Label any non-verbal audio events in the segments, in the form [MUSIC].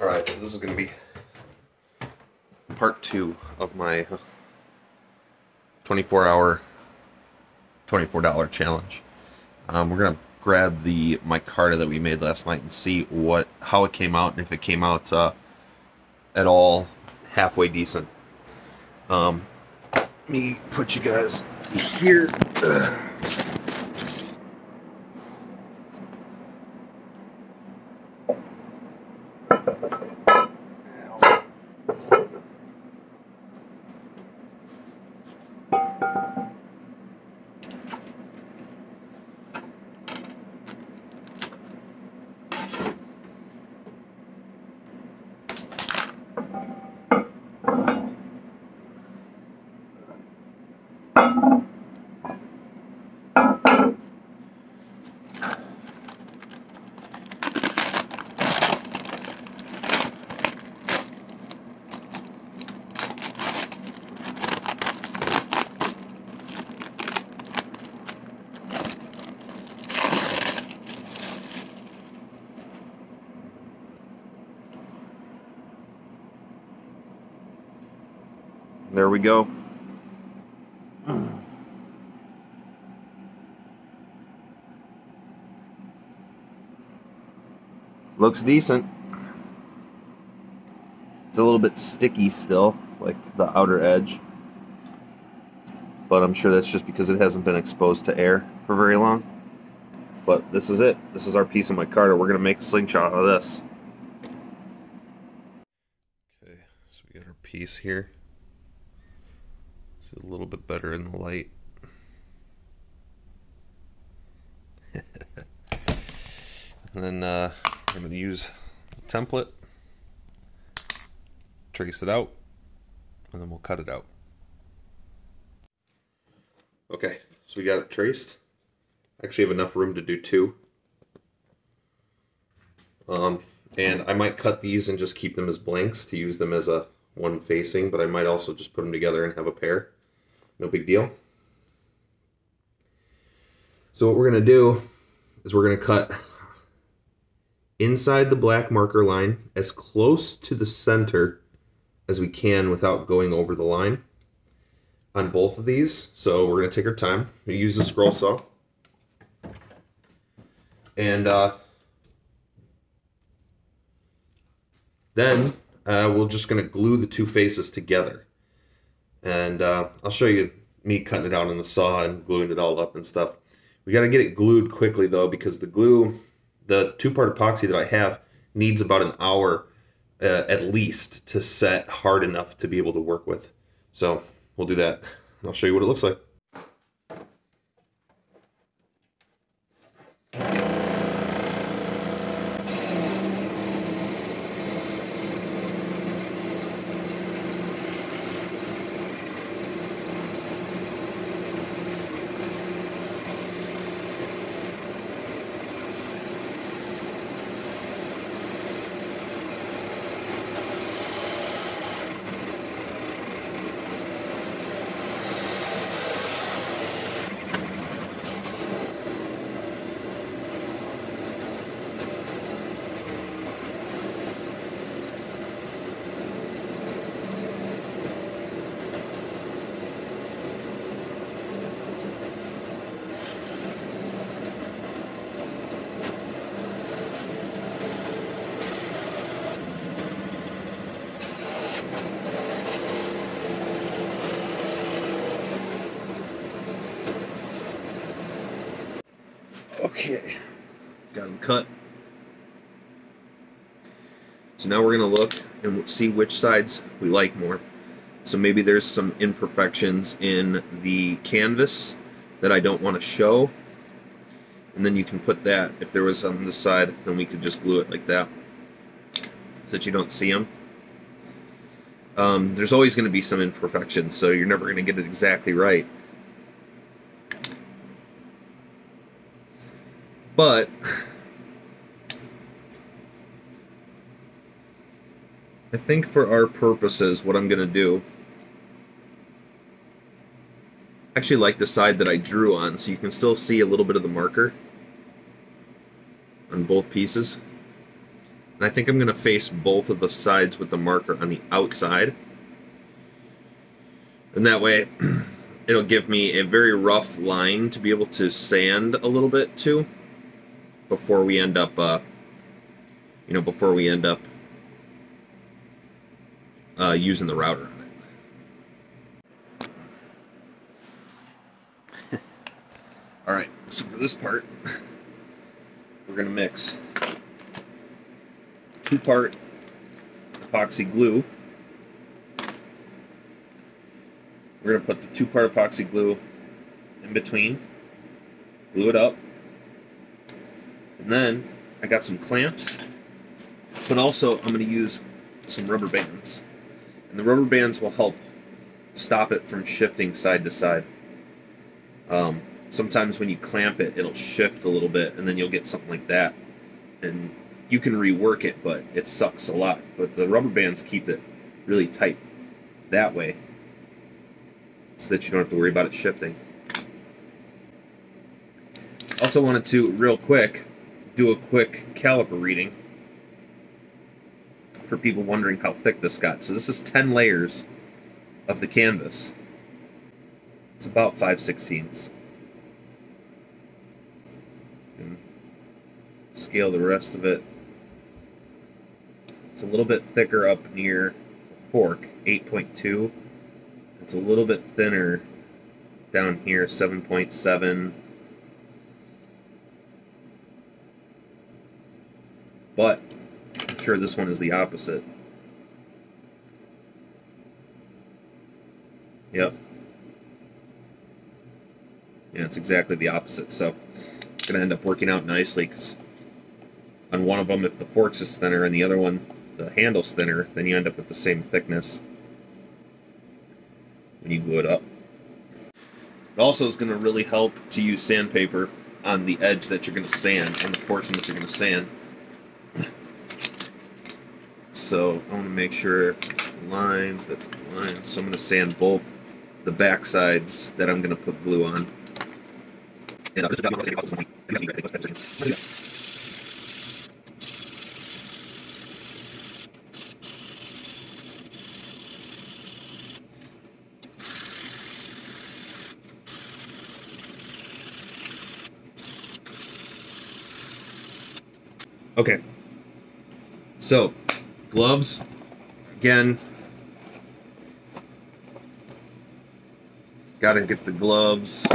Alright, so this is going to be part two of my 24 hour, $24 challenge. Um, we're going to grab the micarta that we made last night and see what how it came out and if it came out uh, at all halfway decent. Um, let me put you guys here. [CLEARS THROAT] There we go. Looks decent. It's a little bit sticky still, like the outer edge. But I'm sure that's just because it hasn't been exposed to air for very long. But this is it. This is our piece of my micarta. We're going to make a slingshot out of this. Okay, so we got our piece here. It's a little bit better in the light. [LAUGHS] and then uh, I'm going to use a template, trace it out, and then we'll cut it out. Okay, so we got it traced. I actually have enough room to do two. Um, and I might cut these and just keep them as blanks to use them as a one facing, but I might also just put them together and have a pair. No big deal. So what we're going to do is we're going to cut inside the black marker line as close to the center as we can without going over the line on both of these. So we're going to take our time. We use the scroll saw. And uh, then uh, we're just going to glue the two faces together. And uh, I'll show you me cutting it out on the saw and gluing it all up and stuff. We got to get it glued quickly though because the glue, the two-part epoxy that I have needs about an hour uh, at least to set hard enough to be able to work with. So we'll do that. I'll show you what it looks like. Okay, got them cut. So now we're going to look and see which sides we like more. So maybe there's some imperfections in the canvas that I don't want to show. And then you can put that, if there was on this side, then we could just glue it like that. So that you don't see them. Um, there's always going to be some imperfections, so you're never going to get it exactly right. But I think for our purposes, what I'm going to do, I actually like the side that I drew on, so you can still see a little bit of the marker on both pieces. And I think I'm going to face both of the sides with the marker on the outside. And that way, [CLEARS THROAT] it'll give me a very rough line to be able to sand a little bit too before we end up, uh, you know, before we end up uh, using the router on it. [LAUGHS] All right, so for this part, [LAUGHS] we're gonna mix two part epoxy glue. We're gonna put the two part epoxy glue in between, glue it up, and then I got some clamps, but also I'm gonna use some rubber bands. And the rubber bands will help stop it from shifting side to side. Um, sometimes when you clamp it, it'll shift a little bit, and then you'll get something like that. And you can rework it, but it sucks a lot. But the rubber bands keep it really tight that way, so that you don't have to worry about it shifting. Also wanted to, real quick, do a quick caliper reading for people wondering how thick this got. So this is 10 layers of the canvas. It's about 5 sixteenths. Scale the rest of it. It's a little bit thicker up near the fork, 8.2. It's a little bit thinner down here, 7.7. But sure this one is the opposite. Yep. Yeah, it's exactly the opposite. So it's going to end up working out nicely because on one of them, if the forks is thinner and the other one, the handle's thinner, then you end up with the same thickness when you glue it up. It also is going to really help to use sandpaper on the edge that you're going to sand, on the portion that you're going to sand. So I want to make sure lines, that's the lines. So I'm going to sand both the back sides that I'm going to put glue on. And uh, Okay. So, Gloves, again, got to get the gloves.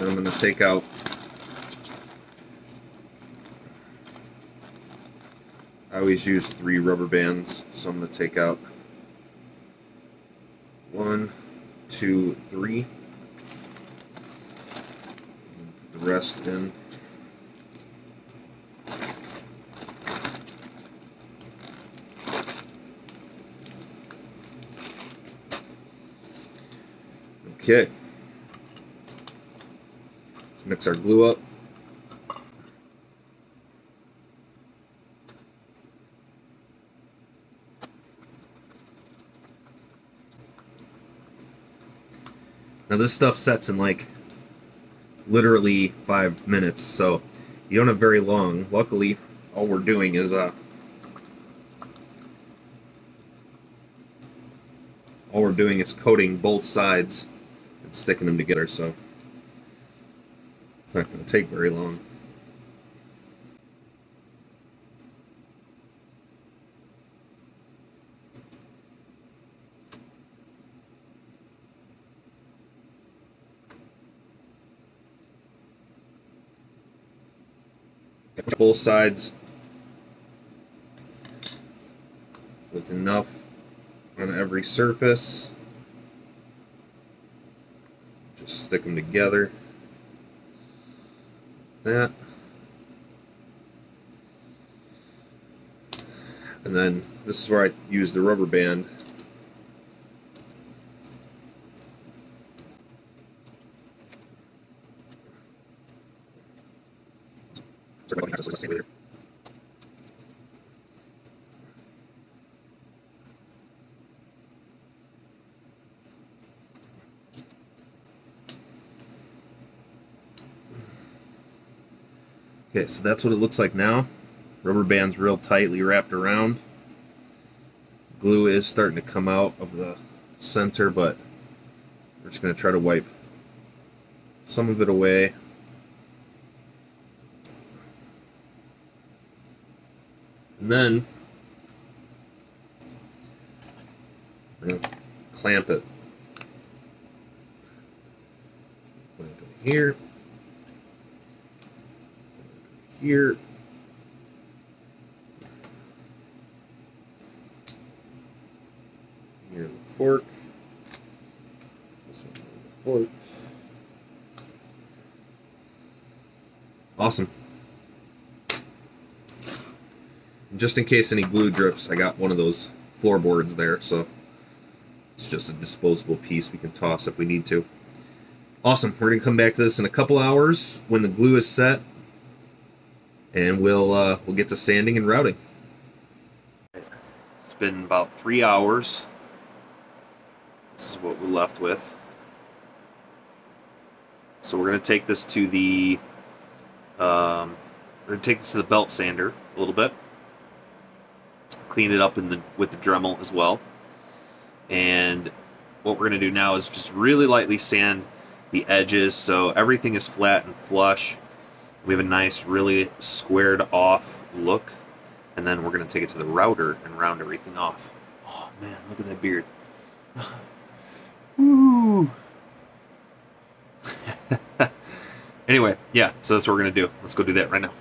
I'm to take out I always use three rubber bands, so I'm going to take out one, two, three. Put the rest in. Okay. Let's mix our glue up. Now this stuff sets in like literally five minutes, so you don't have very long. Luckily, all we're doing is uh, all we're doing is coating both sides and sticking them together, so it's not going to take very long. Both sides with enough on every surface. Just stick them together. That. And then this is where I use the rubber band Okay, so that's what it looks like now. Rubber band's real tightly wrapped around. Glue is starting to come out of the center, but we're just going to try to wipe some of it away. And then we're going to clamp it. Clamp it here. Here. Here the fork. This one the fork. Awesome. just in case any glue drips, I got one of those floorboards there, so it's just a disposable piece we can toss if we need to. Awesome. We're going to come back to this in a couple hours when the glue is set, and we'll uh, we'll get to sanding and routing. It's been about three hours. This is what we're left with. So we're going to take this to the um, we're going to take this to the belt sander a little bit clean it up in the with the Dremel as well. And what we're going to do now is just really lightly sand the edges so everything is flat and flush. We have a nice, really squared off look. And then we're going to take it to the router and round everything off. Oh man, look at that beard. Woo! [LAUGHS] anyway, yeah, so that's what we're going to do. Let's go do that right now.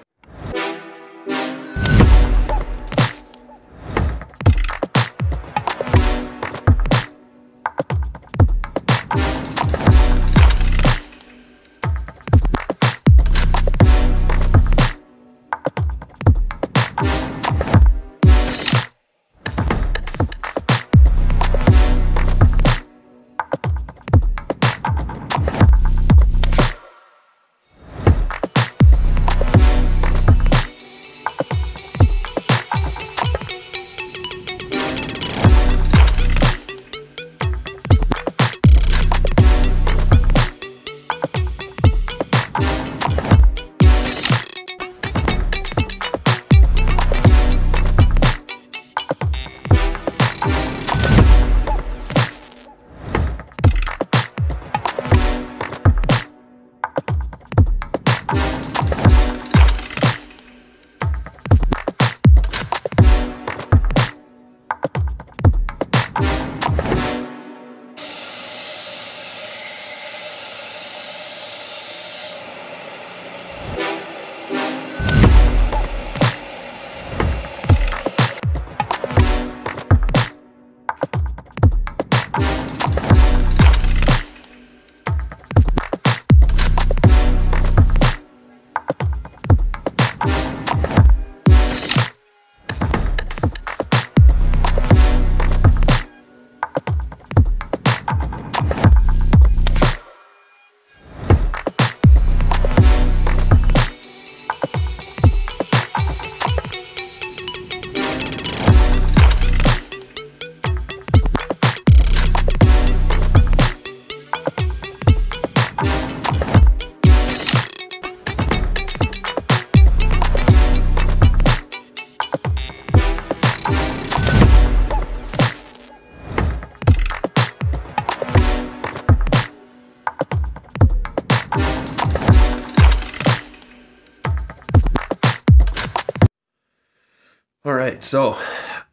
So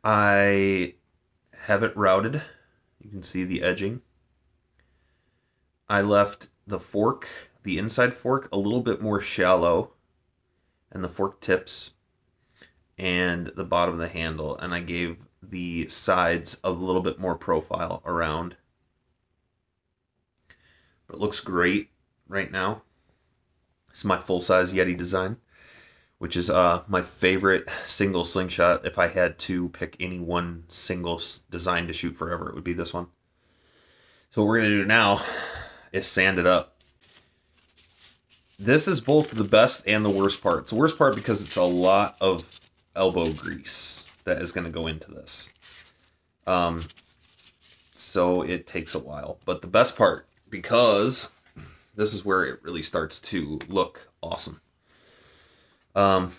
I have it routed. You can see the edging. I left the fork, the inside fork, a little bit more shallow and the fork tips and the bottom of the handle. And I gave the sides a little bit more profile around. But it looks great right now. It's my full-size Yeti design which is uh, my favorite single slingshot. If I had to pick any one single design to shoot forever, it would be this one. So what we're going to do now is sand it up. This is both the best and the worst part. It's the worst part because it's a lot of elbow grease that is going to go into this. Um, so it takes a while. But the best part, because this is where it really starts to look awesome. Um,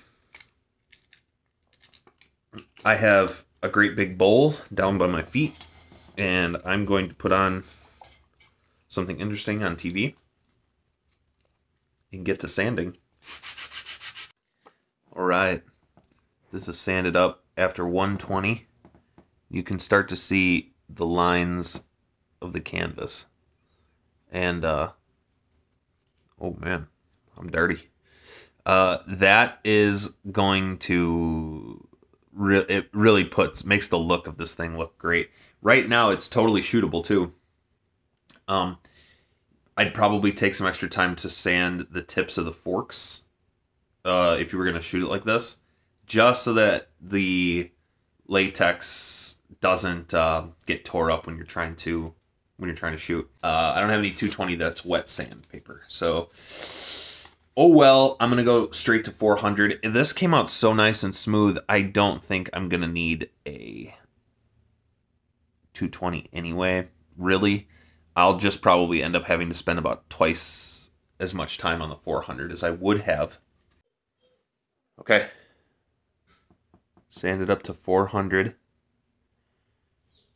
I have a great big bowl down by my feet, and I'm going to put on something interesting on TV and get to sanding. All right, this is sanded up after 120. You can start to see the lines of the canvas. And, uh, oh man, I'm dirty. Uh, that is going to re- it really puts makes the look of this thing look great. Right now, it's totally shootable too. Um, I'd probably take some extra time to sand the tips of the forks uh, if you were going to shoot it like this, just so that the latex doesn't uh, get tore up when you're trying to when you're trying to shoot. Uh, I don't have any 220 that's wet sandpaper, so oh well. I'm gonna go straight to 400. This came out so nice and smooth. I don't think I'm gonna need a 220 anyway. Really, I'll just probably end up having to spend about twice as much time on the 400 as I would have. Okay, sand it up to 400.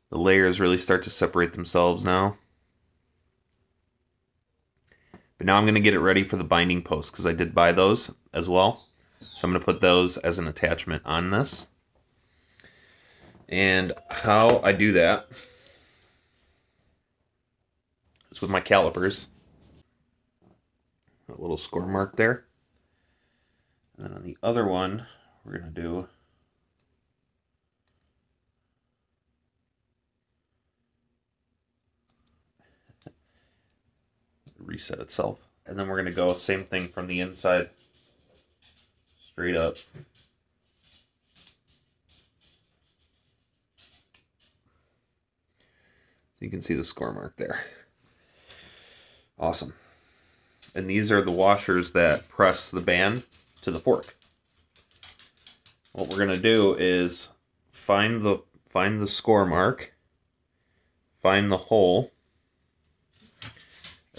The layers really start to separate themselves now. But now I'm going to get it ready for the binding post because I did buy those as well. So I'm going to put those as an attachment on this. And how I do that is with my calipers. A little score mark there. And then on the other one, we're going to do reset itself. And then we're going to go same thing from the inside, straight up. You can see the score mark there. Awesome. And these are the washers that press the band to the fork. What we're going to do is find the find the score mark, find the hole,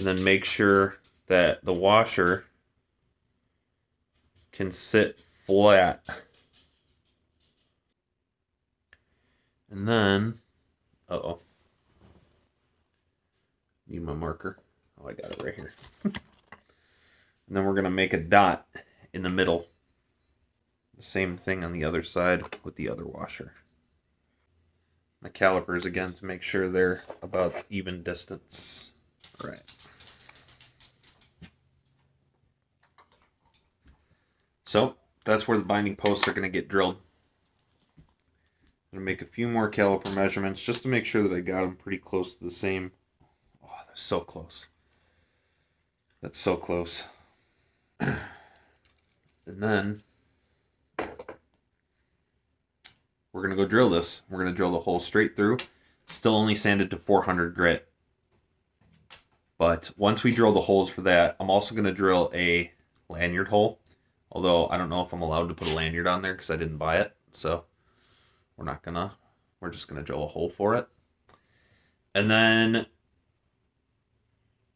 and then make sure that the washer can sit flat. And then, uh oh, need my marker. Oh, I got it right here. [LAUGHS] and then we're going to make a dot in the middle. The same thing on the other side with the other washer. The calipers again to make sure they're about even distance. All right. So that's where the binding posts are going to get drilled. I'm going to make a few more caliper measurements just to make sure that I got them pretty close to the same. Oh, they're so close. That's so close. [CLEARS THROAT] and then we're going to go drill this. We're going to drill the hole straight through. Still only sanded to 400 grit. But once we drill the holes for that, I'm also going to drill a lanyard hole Although I don't know if I'm allowed to put a lanyard on there because I didn't buy it. So we're not gonna, we're just gonna drill a hole for it. And then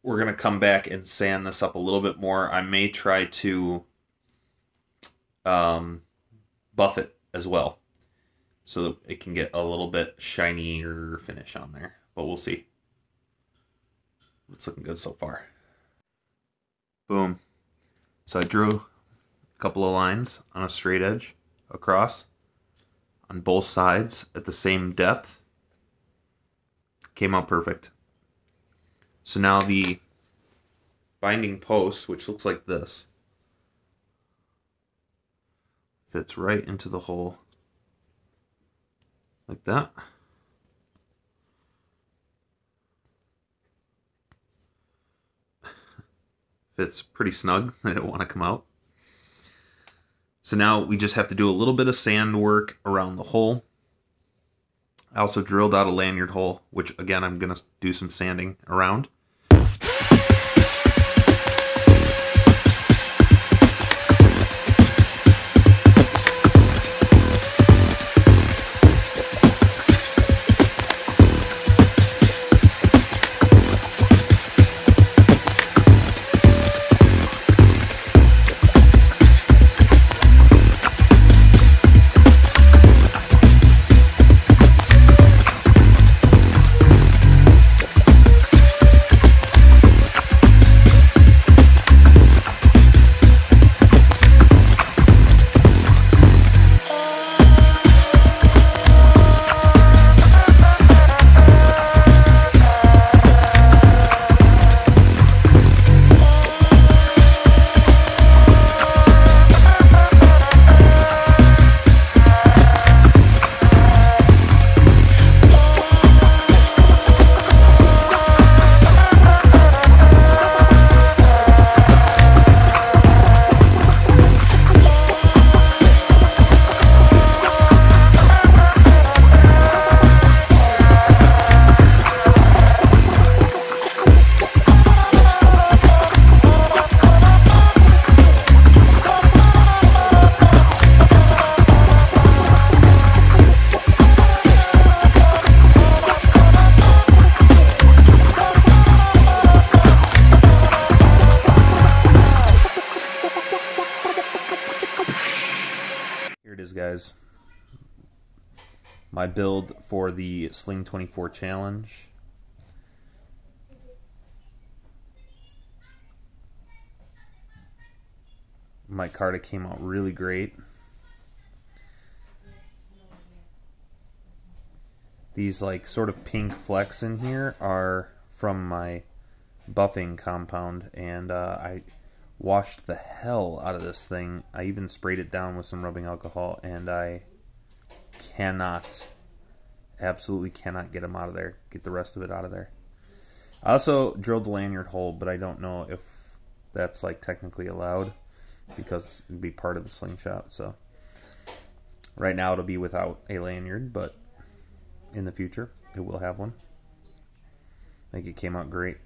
we're gonna come back and sand this up a little bit more. I may try to um, buff it as well so that it can get a little bit shinier finish on there. But we'll see. It's looking good so far. Boom. So I drew couple of lines on a straight edge across on both sides at the same depth. Came out perfect. So now the binding post, which looks like this, fits right into the hole like that. [LAUGHS] Fits pretty snug. [LAUGHS] I don't want to come out. So now we just have to do a little bit of sand work around the hole. I also drilled out a lanyard hole, which again, I'm going to do some sanding around. Build for the Sling 24 challenge. Micarta came out really great. These like sort of pink flecks in here are from my buffing compound and uh, I washed the hell out of this thing. I even sprayed it down with some rubbing alcohol and I cannot absolutely cannot get them out of there. Get the rest of it out of there. I also drilled the lanyard hole, but I don't know if that's like technically allowed because it'd be part of the slingshot. So right now it'll be without a lanyard, but in the future it will have one. I think it came out great.